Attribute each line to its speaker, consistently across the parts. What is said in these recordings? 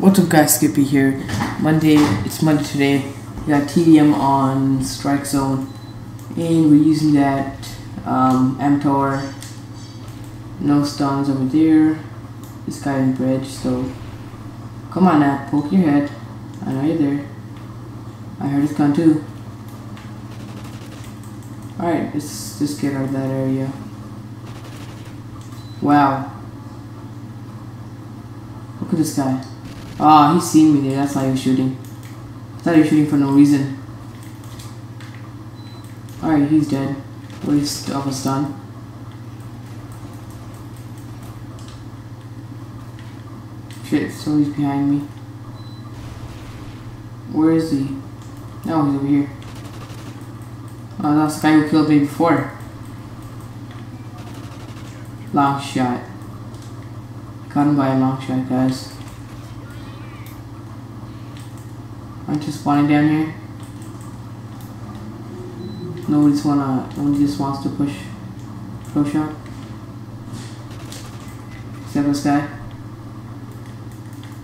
Speaker 1: What's up guys, Skippy here. Monday, it's Monday today. We got TDM on Strike Zone. And we're using that um, MTAR. No stuns over there. This guy in bridge, so come on now, poke your head. I know you're there. I heard it's gone too. Alright, let's just get out of that area. Wow. Look at this guy. Ah, he's seen me there. That's why he was shooting. I thought he was shooting for no reason. Alright, he's dead. Or he's almost done. Shit, so he's behind me. Where is he? No, he's over here. Oh, that's the guy who killed me before. Long shot. Got him by a long shot, guys. Aren't you spawning down here? Nobody just wanna nobody just wants to push pro shot. Except this guy.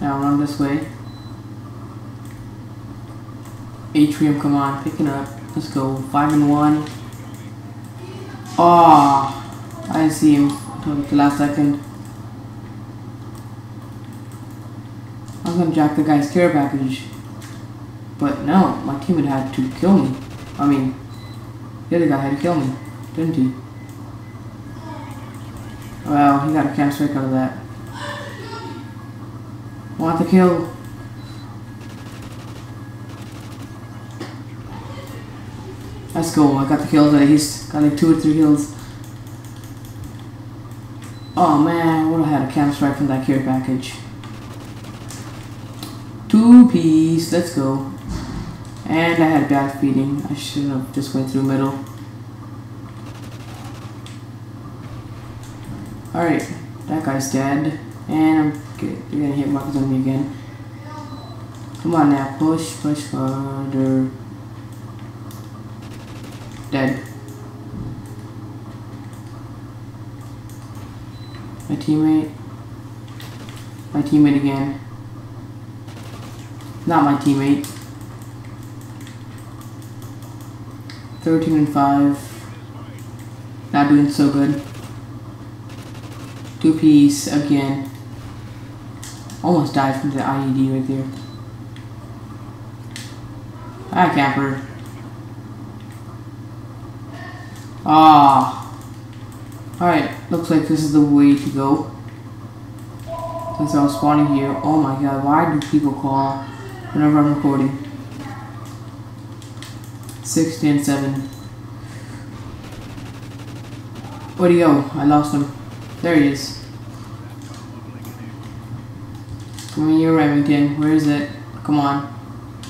Speaker 1: Now run this way. Atrium, come on, picking up. Let's go. Five and one. Oh, I see him until the last second. I was gonna jack the guy's care package. But no, my teammate had to kill me. I mean, the other guy had to kill me, didn't he? Well, he got a camp strike out of that. Want the kill? Let's go, I got the kills at least. Got like two or three kills. Oh man, I would have had a camp strike from that care package. Two piece, let's go. And I had bad feeding. I should have just went through middle. Alright, that guy's dead. And I'm good. You're gonna hit markers on me again. Come on now, push, push harder. Dead. My teammate. My teammate again. Not my teammate. 13 and 5. Not doing so good. Two piece again. Almost died from the IED right there. Hi, camper. Ah. Alright, looks like this is the way to go. Since I was spawning here. Oh my god, why do people call whenever I'm recording? 60 and 7. Where'd he go? I lost him. There he is. Come here, Remington. Where is it? Come on.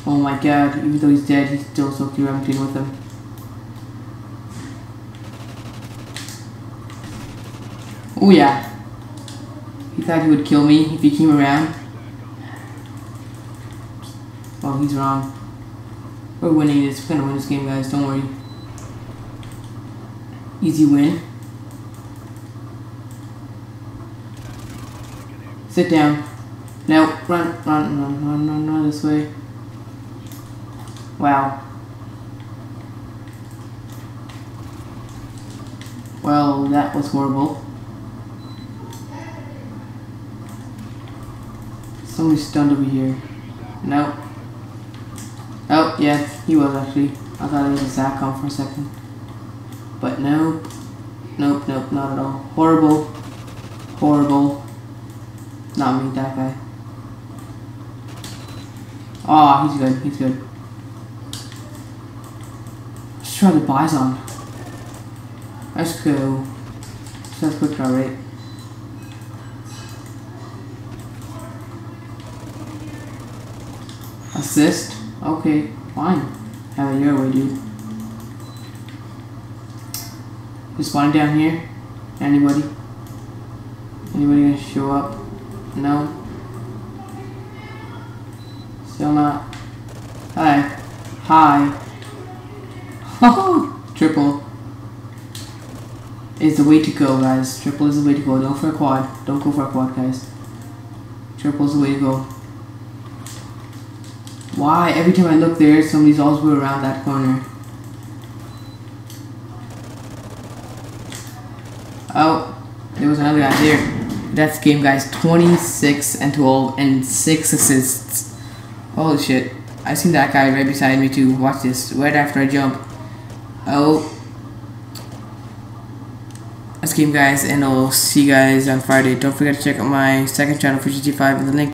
Speaker 1: Oh my god, even though he's dead, he still took the Remington with him. Oh yeah. He thought he would kill me if he came around. Well, he's wrong. We're winning this. We're gonna win this game, guys. Don't worry. Easy win. Sit down. No, run, run, run, run, run, run this way. Wow. Well, that was horrible. Somebody stunned over here. Nope. Yeah, he was actually. I thought it was a SATCOM for a second. But no. Nope, nope, not at all. Horrible. Horrible. Not me, that guy. Oh, he's good, he's good. Let's try the Bizon. Let's go. That's quick draw rate. Assist. Okay, fine. Have it your way, dude. Just one down here? Anybody? Anybody gonna show up? No? Still not? Hi. Hi. Oh, triple. Is the way to go, guys. Triple is the way to go. Don't for a quad. Don't go for a quad, guys. Triple is the way to go. Why? Every time I look there, somebody's always around that corner. Oh, there was another guy there. That's game, guys. 26 and 12 and 6 assists. Holy shit. I seen that guy right beside me too. Watch this. Right after I jump. Oh. That's game, guys. And I'll see you guys on Friday. Don't forget to check out my second channel for GT5 in the link.